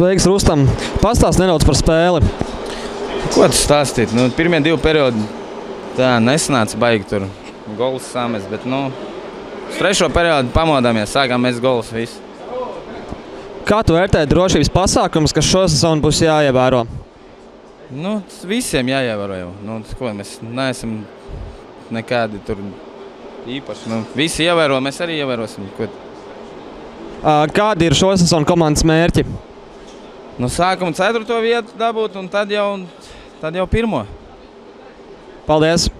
Sveiks, Rustam! Pastāst nedaudz par spēli. Ko tu stāstīt? Nu, pirmie divi periodi tā nesanāca baigi tur gols samest, bet nu, uz trešo periodu pamodāmies, sākām mēs gols visu. Kā tu vērtē drošības pasākumus, kas šosezon būs jāievēro? Nu, visiem jāievēro jau. Nu, ko, mēs neesam nekādi tur īpaši. Nu, visi ievēro, mēs arī ievērosim. Ko, Kādi ir šosezon komandas mērķi? No sākuma ceturto vietu dabūt un tad jau, tad jau pirmo. Paldies!